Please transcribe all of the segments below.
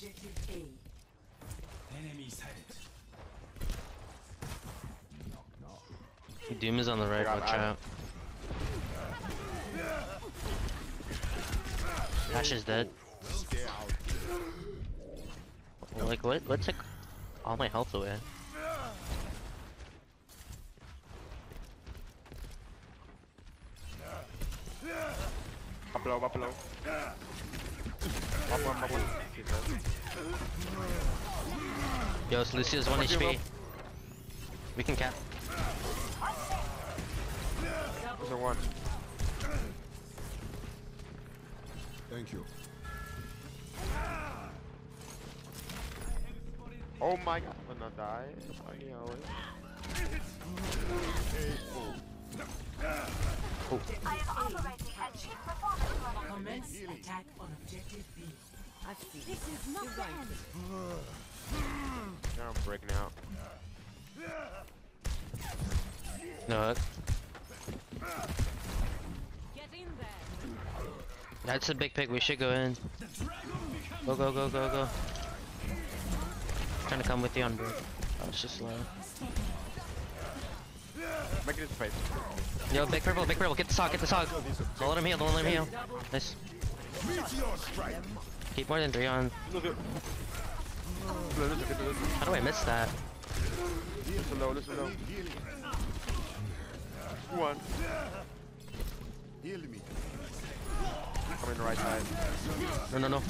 Capture objective A. Enemy sighted. Doom is on the right, got watch that. out. Ash is dead. Like what? What took all my health away? Up below, up below. Up one, up one. Yo, it's Lucio's one Fuck you, HP. We can cap. There's a one. Thank you. Oh my god, I'm gonna die. Oh. I am operating at cheap performance level. Commence attack on objective B. This is not the end. Now I'm breaking out. No. Get in there. That's a big pick. We should go in. Go go go go go. Trying to come with you on board. Oh, it's just slow. Make it his face. Yo, big purple, big purple. Get the hog, get the hog. Don't let him heal. Don't let him heal. Nice. Keep more than three on. How do I miss that? Listen low, listen low. One. Heal me. Come in the right side. No, no, no.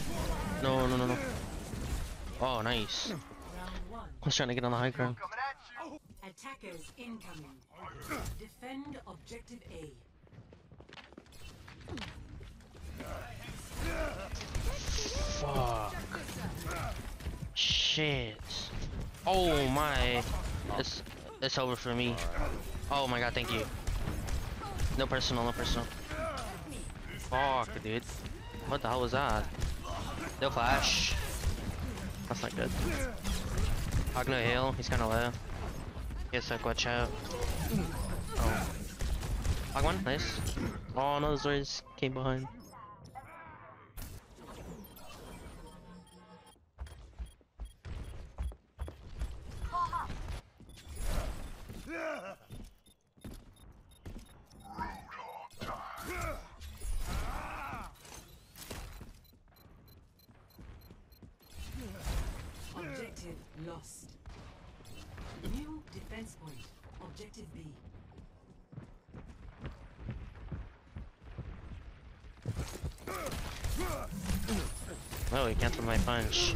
No, no, no, no. Oh, nice. I was trying to get on the high ground. Attackers incoming. Defend objective A. Fuck. Shit. Oh my. It's it's over for me. Oh my god, thank you. No personal, no personal. Fuck, dude. What the hell was that? No flash. That's not good. Hog no heal. He's kind of low. Guess like watch out. Oh. Hog one, nice. Oh no, Zoids came behind. Form up. Objective lost. Defense point. Objective B. Oh, he canceled my punch.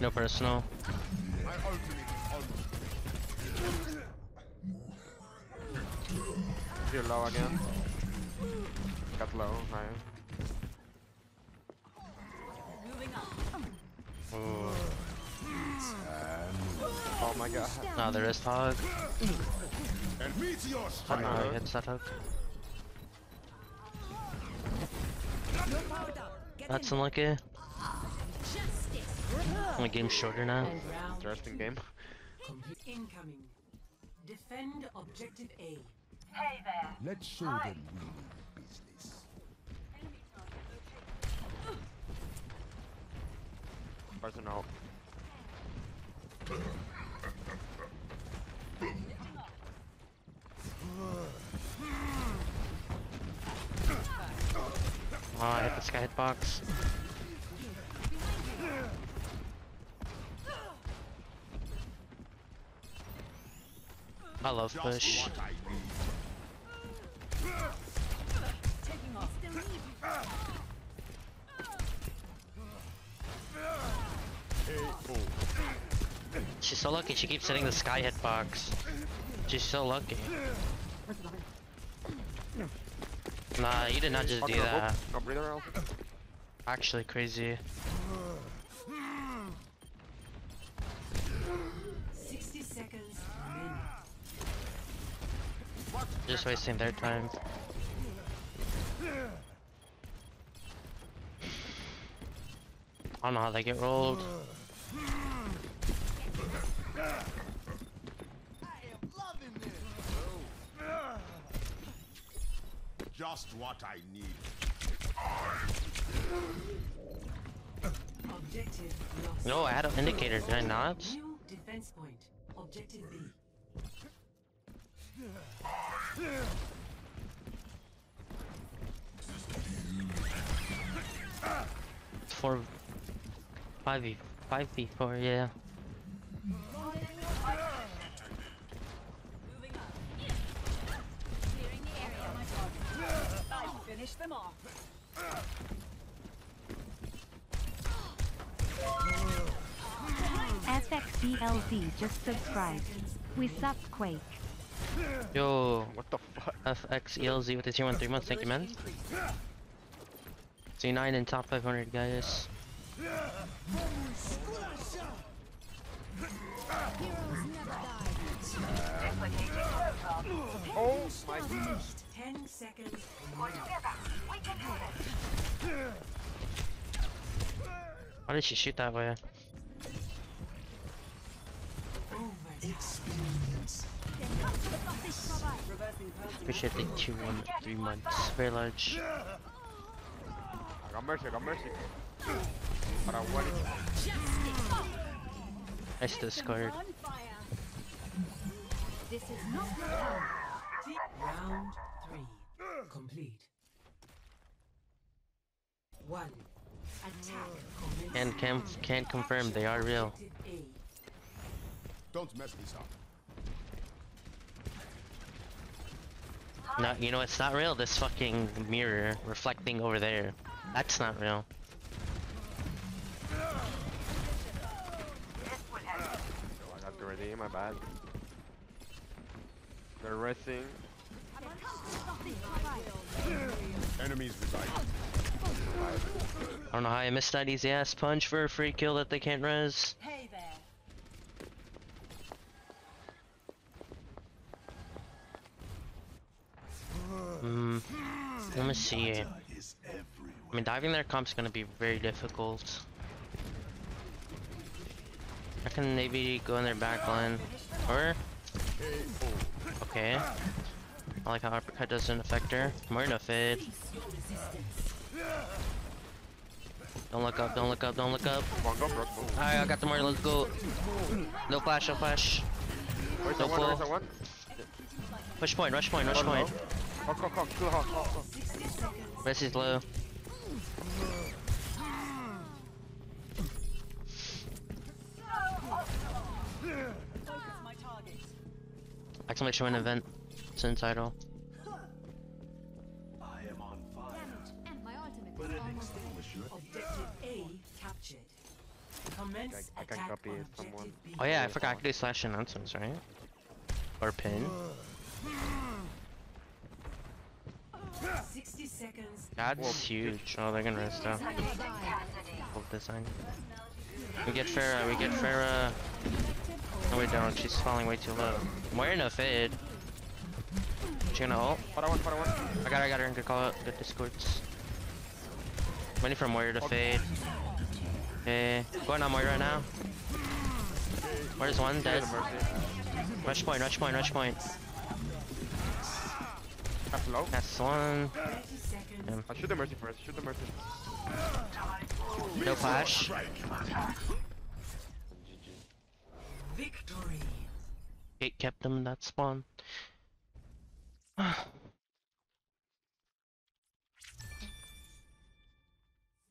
No personal. My ultimate is almost. You're low again. Got low, higher. Moving up. Oh, Oh my god. no, there is hog. And meteor Oh strike. no, he hits that hook. That's unlucky. Justice. Only game's shorter now. Interesting game. Complete. Incoming. Defend objective A. Hey there. Let's show them we mean business. Person out. Oh, I hit the sky hitbox. I love push. What I need. Taking off. She's so lucky she keeps hitting the sky hitbox. She's so lucky. Nah, you did not just do oh, that. No breather out. Actually crazy. just wasting their time. I don't know how they get rolled. Just what I need. No, I had an indicator, did I not? New defense point. Objective four, five v, five v four, yeah. Finish them off. FXDLZ just subscribed. We suck Quake. Yo, What the fuck? FXELZ with the tier one three months, thank you man. C9 in top 500 guys. Oh my Ten seconds. We can do this. Why did she shoot that way? Overtime. Reversing person. Appreciate the tier one three months. Very large. I got mercy, I got mercy. But I want it. Nice discord. On. This is not the. Round three. Complete. One. Attack. commence. And can can't confirm they are real. Don't mess this up. No, you know it's not real. This fucking mirror reflecting over there. That's not real. Oh, I got the ready, my bad. They're resting. Enemies. I don't know how I missed that easy ass punch for a free kill that they can't res. Hey there. Hmm. Let me see. I mean, diving their comp's gonna be very difficult. I can maybe go in their back line. Or. Okay. I like how uppercut doesn't affect her. Moira fade. Don't look up, don't look up, don't look up. Come on, go, bro. Go. Alright, I got the Moira, let's go. No flash, no flash. Where's No the one? Where's pull. Rush point, rush point, rush point. To the house, house, house. Rest is low. Focus my target. Exclamation point event. Since idle. I am on fire. And my ultimate But an almost extinguisher. Objective A captured. Commence I- I can copy it, someone. objective Oh yeah, I forgot I could do slash announcements, right? Or pin. 60 seconds. That's huge. Oh, they're gonna rest out. Cassidy. Hope design. We get Pharah, we get Pharah. No, we don't. She's falling way too low. We're in a fade. She gonna ult? What I want, what I want. I got her, I got her. Good call out. Good discords. Waiting for Moira to fade. Okay. Going on Moira right now. Where's one? Dead. Rush point, rush point, rush point. That's low. That's one. 30 seconds. I shoot the mercy first. Shoot the mercy. No flash. Victory. Gate kept them in that spawn.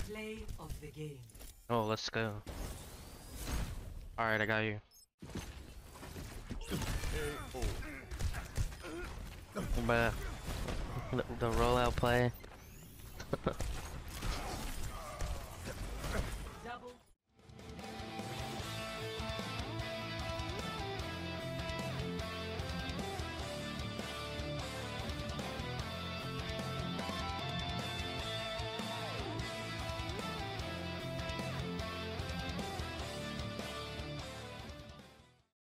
Play of the game. Oh, let's go. Alright, I got you. But the, the rollout play.